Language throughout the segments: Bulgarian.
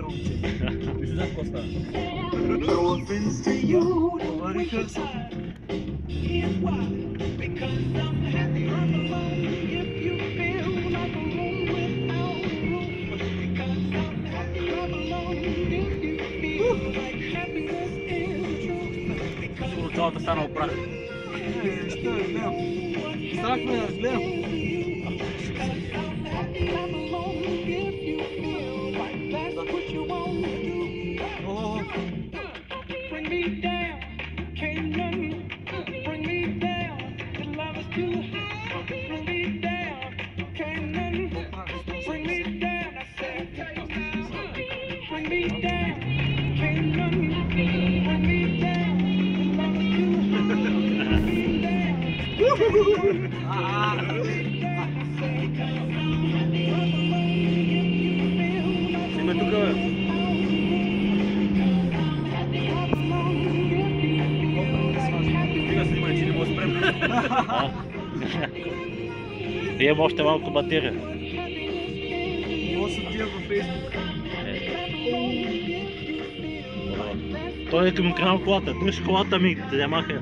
Супер момче. Виждаш какво става. Това рехърсъл. Скоро цялата стана прах. Е, Ще гледам. Страх ме да гледам. О, Ah. do canto. Ia mostrar mal com bateria. Nosso dia no Facebook. É. Tô aqui no canal cota, dois cota, amigo, já é marca.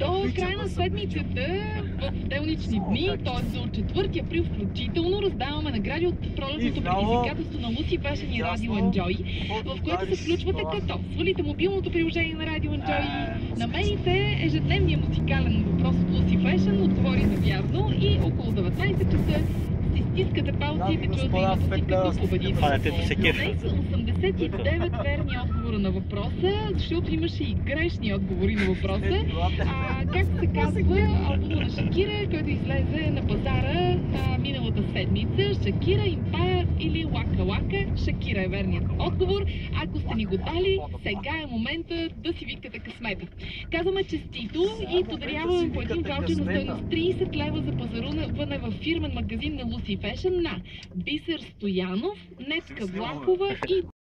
До края на седмицата, в делнични дни, т.е. до 4 април включително, раздаваме награди от пролетното предизвикателство на Fashion и ясно, Enjoy, в което се включвате като свалите мобилното приложение на Radio Enjoy, намерите ежедневния музикален въпрос от Lucy Fashion, отговорите вярно и около 19 часа стискате палци и да пет лева като победител. Днес са 89 верни отговора на въпроса, защото имаше и грешни отговори на въпроса. А, както се казва, албума на Шакира, който излезе на пазара а, миналата седмица, Шакира, или Лака. Шакира е верният отговор. Ако сте ни го дали, сега е момента да си викате късмета. Казваме честито и подаряваме по един ваучер на стойност 30 лева за пазаруване във фирмен магазин на Lucy Fashion на Бисер Стоянов, Нетка Влахова и